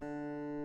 Música